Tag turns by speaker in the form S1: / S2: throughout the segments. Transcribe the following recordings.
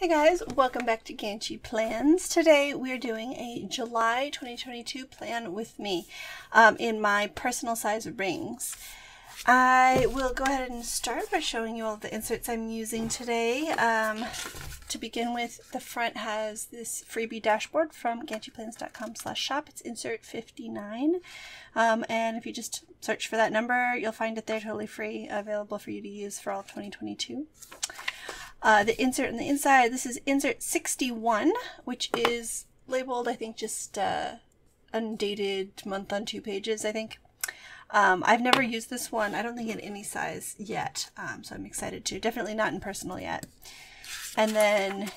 S1: Hey guys, welcome back to Ganchi Plans. Today we're doing a July 2022 plan with me um, in my personal size rings. I will go ahead and start by showing you all the inserts I'm using today. Um, to begin with, the front has this freebie dashboard from ganchiplans.com slash shop. It's insert 59. Um, and if you just search for that number, you'll find it there totally free, available for you to use for all 2022. Uh, the insert on the inside, this is insert 61, which is labeled, I think, just uh, undated month on two pages, I think. Um, I've never used this one. I don't think in any size yet, um, so I'm excited to. Definitely not in personal yet. And then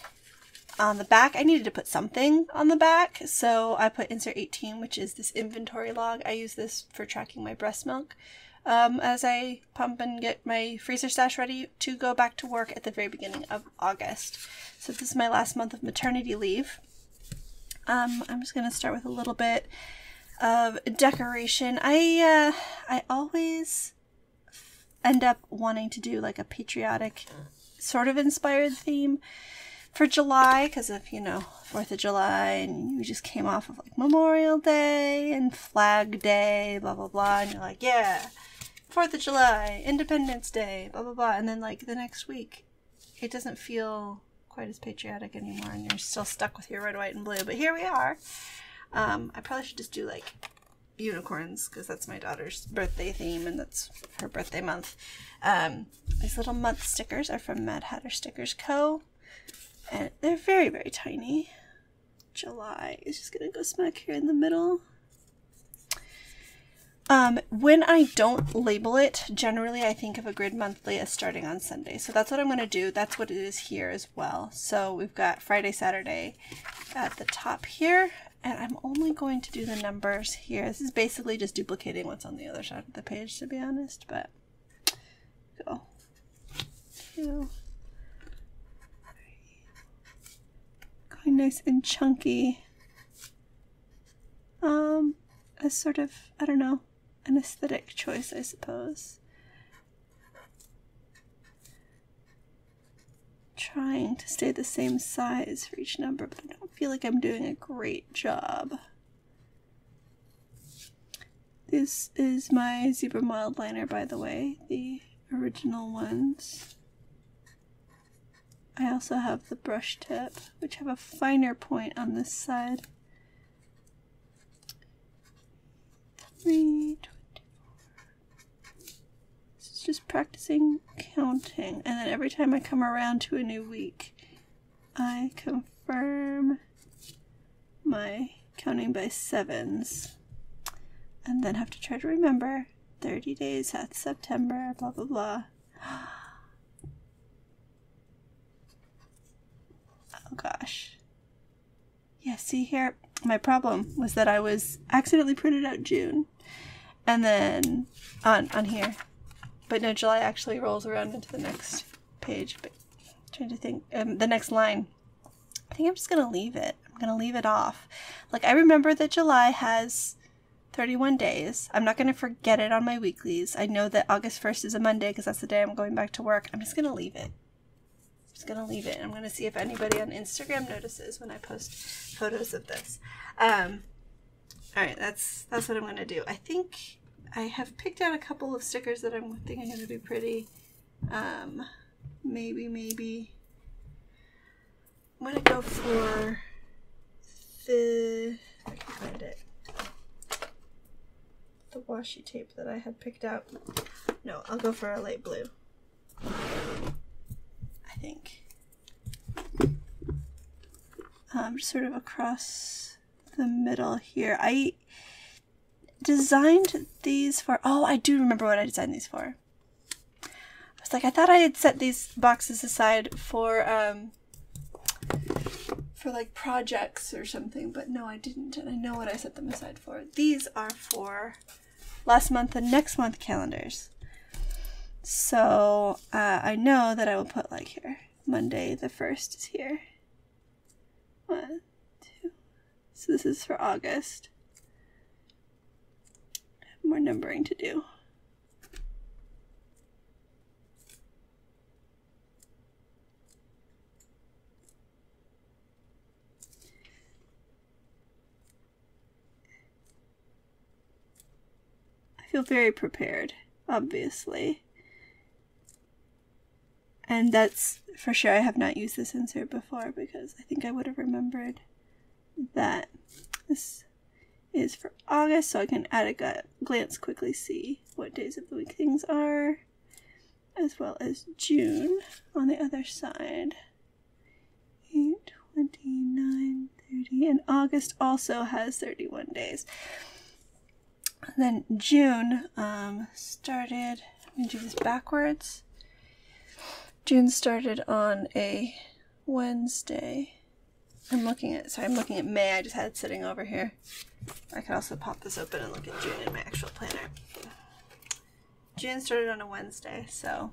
S1: on the back, I needed to put something on the back, so I put insert 18, which is this inventory log. I use this for tracking my breast milk um, as I pump and get my freezer stash ready to go back to work at the very beginning of August. So this is my last month of maternity leave. Um, I'm just going to start with a little bit of decoration. I, uh, I always end up wanting to do like a patriotic sort of inspired theme for July because of, you know, 4th of July and we just came off of like Memorial Day and Flag Day, blah, blah, blah. And you're like, yeah, Fourth of July, Independence Day, blah blah blah, and then like the next week, it doesn't feel quite as patriotic anymore, and you're still stuck with your red, white, and blue. But here we are. Um, I probably should just do like unicorns because that's my daughter's birthday theme, and that's her birthday month. Um, these little month stickers are from Mad Hatter Stickers Co. And they're very, very tiny. July is just gonna go smack here in the middle. Um, when I don't label it, generally I think of a grid monthly as starting on Sunday. So that's what I'm going to do. That's what it is here as well. So we've got Friday, Saturday at the top here. And I'm only going to do the numbers here. This is basically just duplicating what's on the other side of the page, to be honest. But go. Two. Going nice and chunky. Um, a sort of, I don't know, an aesthetic choice, I suppose. Trying to stay the same size for each number, but I don't feel like I'm doing a great job. This is my zebra Mildliner, by the way, the original ones. I also have the brush tip, which have a finer point on this side. Three, just practicing counting. And then every time I come around to a new week, I confirm my counting by sevens. And then have to try to remember 30 days, that's September, blah, blah, blah. Oh gosh. Yeah, see here, my problem was that I was accidentally printed out June. And then on, on here, but no, July actually rolls around into the next page. But I'm trying to think, um, the next line. I think I'm just gonna leave it. I'm gonna leave it off. Like I remember that July has 31 days. I'm not gonna forget it on my weeklies. I know that August 1st is a Monday because that's the day I'm going back to work. I'm just gonna leave it. I'm just gonna leave it. I'm gonna see if anybody on Instagram notices when I post photos of this. Um, all right, that's that's what I'm gonna do. I think I have picked out a couple of stickers that I'm thinking are going to be pretty. Um, maybe, maybe. I'm going to go for the, I can find it, the washi tape that I had picked out. No, I'll go for a light blue. I think. Um, sort of across the middle here. I designed these for. Oh, I do remember what I designed these for. I was like, I thought I had set these boxes aside for um for like projects or something, but no, I didn't, and I know what I set them aside for. These are for last month and next month calendars. So uh, I know that I will put like here Monday the first is here. One, two. So this is for August more numbering to do. I feel very prepared, obviously. And that's for sure. I have not used this insert before because I think I would have remembered that. This is for August, so I can at a glance quickly see what days of the week things are, as well as June on the other side. 8, 29, 30, and August also has 31 days. then June um, started, let me do this backwards. June started on a Wednesday. I'm looking at, sorry, I'm looking at May. I just had it sitting over here. I could also pop this open and look at June in my actual planner. June started on a Wednesday, so.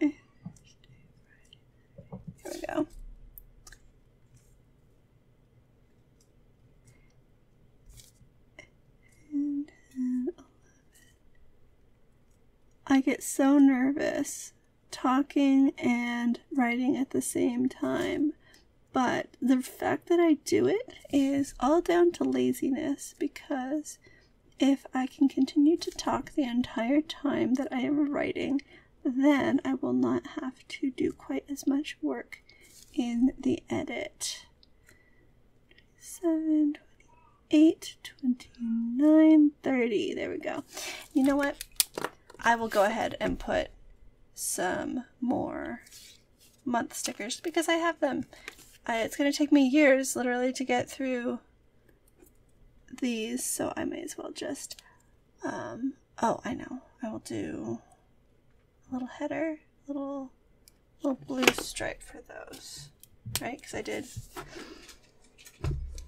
S1: Here we go. And, I get so nervous talking and writing at the same time. But the fact that I do it is all down to laziness because if I can continue to talk the entire time that I am writing, then I will not have to do quite as much work in the edit. 7, 28, 29, 30. There we go. You know what? I will go ahead and put some more month stickers because I have them. It's going to take me years literally to get through these, so I may as well just, um, oh, I know. I will do a little header, little, little blue stripe for those, right? Because I did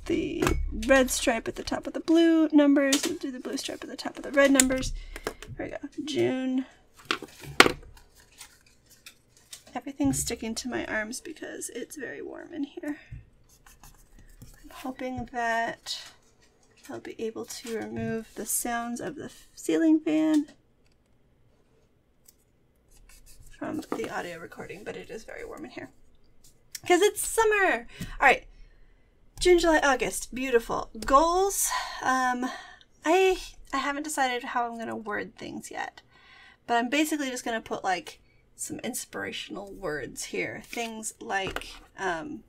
S1: the red stripe at the top of the blue numbers do the blue stripe at the top of the red numbers. Here we go. June. Everything's sticking to my arms because it's very warm in here. I'm hoping that I'll be able to remove the sounds of the ceiling fan from the audio recording, but it is very warm in here. Because it's summer! Alright, June, July, August. Beautiful. Goals. Um, I I haven't decided how I'm going to word things yet. But I'm basically just going to put like some inspirational words here. Things like, um,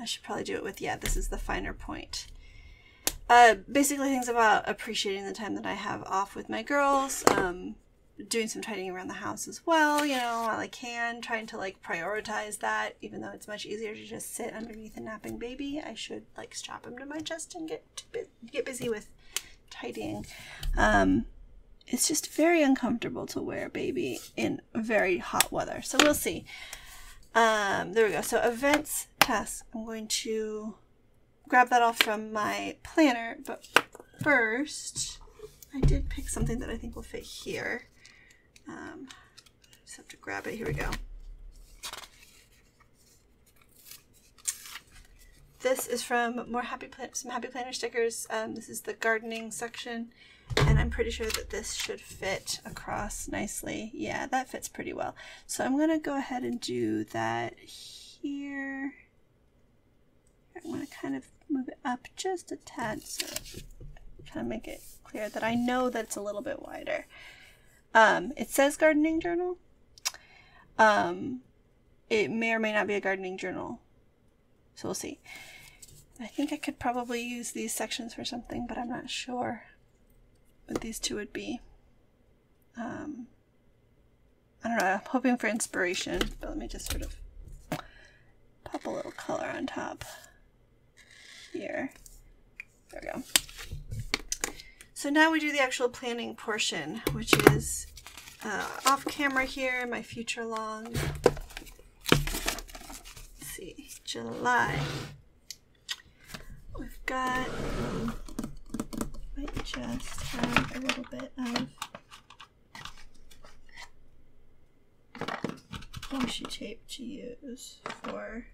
S1: I should probably do it with, yeah, this is the finer point. Uh, basically things about appreciating the time that I have off with my girls, um, doing some tidying around the house as well, you know, while I can, trying to like prioritize that, even though it's much easier to just sit underneath a napping baby. I should like strap him to my chest and get get busy with tidying. Um, it's just very uncomfortable to wear baby in very hot weather. So we'll see. Um, there we go. So events, tasks. I'm going to grab that off from my planner, but first I did pick something that I think will fit here. Um, just have to grab it. Here we go. This is from more happy Plan some happy planner stickers. Um, this is the gardening section, and I'm pretty sure that this should fit across nicely. Yeah, that fits pretty well. So I'm gonna go ahead and do that here. I'm gonna kind of move it up just a tad so kind of make it clear that I know that it's a little bit wider. Um, it says gardening journal. Um, it may or may not be a gardening journal. So we'll see. I think I could probably use these sections for something, but I'm not sure these two would be. Um, I don't know, I'm hoping for inspiration, but let me just sort of pop a little color on top here. There we go. So now we do the actual planning portion, which is uh, off camera here, my future log. Let's see, July. We've got, just have a little bit of washi tape to use for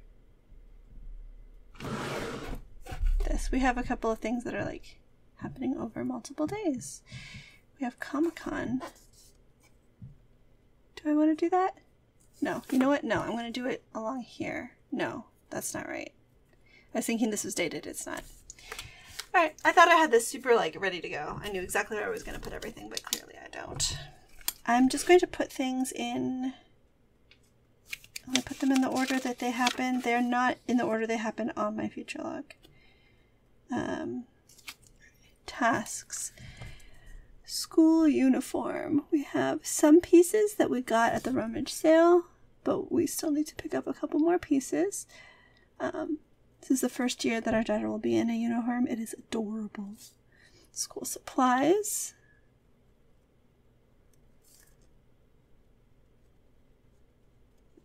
S1: this. We have a couple of things that are like happening over multiple days. We have Comic Con. Do I want to do that? No. You know what? No, I'm going to do it along here. No, that's not right. I was thinking this was dated. It's not. All right. I thought I had this super like ready to go. I knew exactly where I was going to put everything, but clearly I don't. I'm just going to put things in. I'm going to put them in the order that they happen. They're not in the order they happen on my future log. Um, tasks. School uniform. We have some pieces that we got at the rummage sale, but we still need to pick up a couple more pieces. Um, this is the first year that our daughter will be in a uniform. It is adorable. School supplies.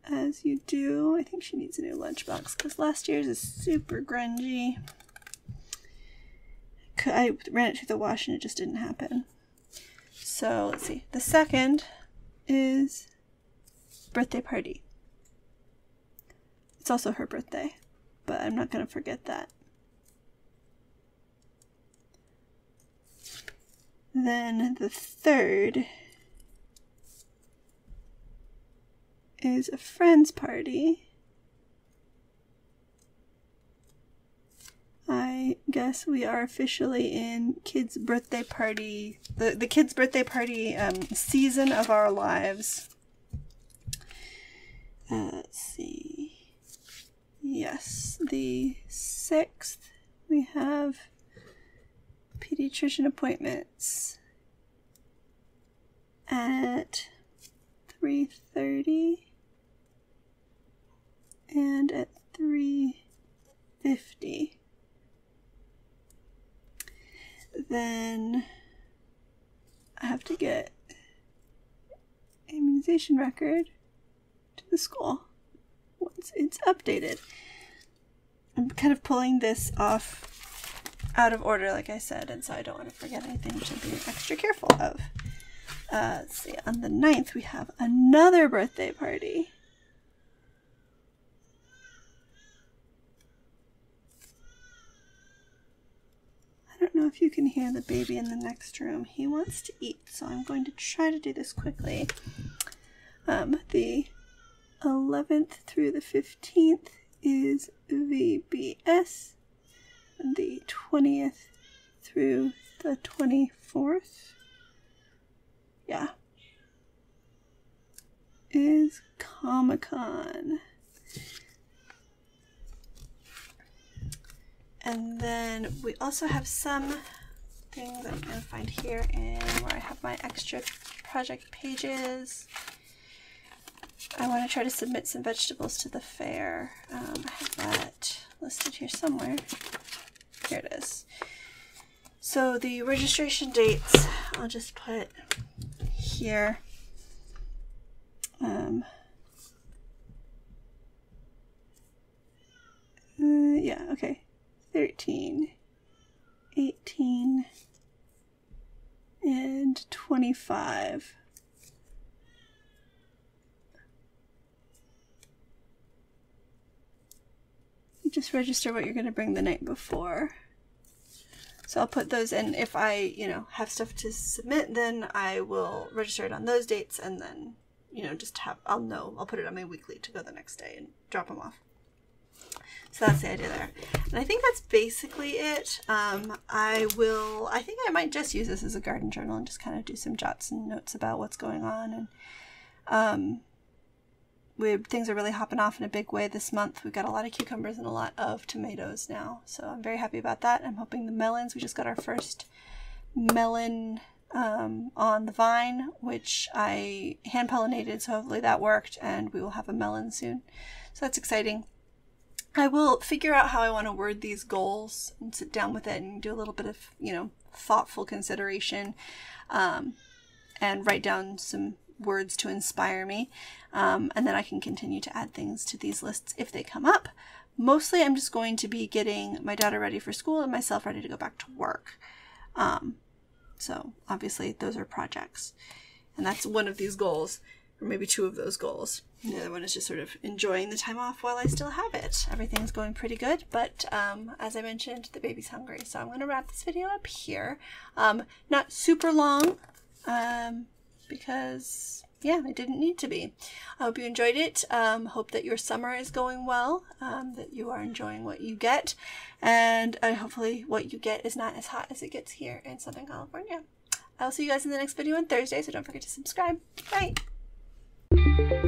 S1: As you do. I think she needs a new lunchbox because last year's is super grungy. I ran it through the wash and it just didn't happen. So let's see. The second is birthday party. It's also her birthday, but I'm not going to forget that. Then the third is a friend's party. I guess we are officially in kids' birthday party, the, the kids' birthday party um, season of our lives. Uh, let's see. Yes, the 6th we have pediatrician appointments at 3.30 and at 3.50 then I have to get immunization record to the school once it's updated. I'm kind of pulling this off out of order, like I said, and so I don't want to forget anything, I'm being extra careful of. Uh, let's see, on the 9th, we have another birthday party. I don't know if you can hear the baby in the next room. He wants to eat, so I'm going to try to do this quickly. Um, the 11th through the 15th is VBS, and the 20th through the 24th, yeah, is Comic Con. And then we also have some things I'm going to find here and where I have my extra project pages. I want to try to submit some vegetables to the fair. Um, I have that listed here somewhere. Here it is. So the registration dates, I'll just put here. Um, uh, yeah, okay. 13, 18, and 25. Just register what you're going to bring the night before. So I'll put those in. If I, you know, have stuff to submit, then I will register it on those dates and then, you know, just have, I'll know, I'll put it on my weekly to go the next day and drop them off. So that's the idea there. And I think that's basically it. Um, I will, I think I might just use this as a garden journal and just kind of do some jots and notes about what's going on. And um, we, things are really hopping off in a big way this month. We've got a lot of cucumbers and a lot of tomatoes now. So I'm very happy about that. I'm hoping the melons, we just got our first melon um, on the vine, which I hand pollinated. So hopefully that worked and we will have a melon soon. So that's exciting. I will figure out how I want to word these goals and sit down with it and do a little bit of, you know, thoughtful consideration um, and write down some words to inspire me. Um, and then I can continue to add things to these lists if they come up. Mostly, I'm just going to be getting my daughter ready for school and myself ready to go back to work. Um, so, obviously, those are projects. And that's one of these goals or maybe two of those goals. the other one is just sort of enjoying the time off while I still have it. Everything's going pretty good, but um, as I mentioned, the baby's hungry. So I'm going to wrap this video up here. Um, not super long um, because yeah, it didn't need to be. I hope you enjoyed it. Um, hope that your summer is going well, um, that you are enjoying what you get, and uh, hopefully what you get is not as hot as it gets here in Southern California. I'll see you guys in the next video on Thursday, so don't forget to subscribe. Bye!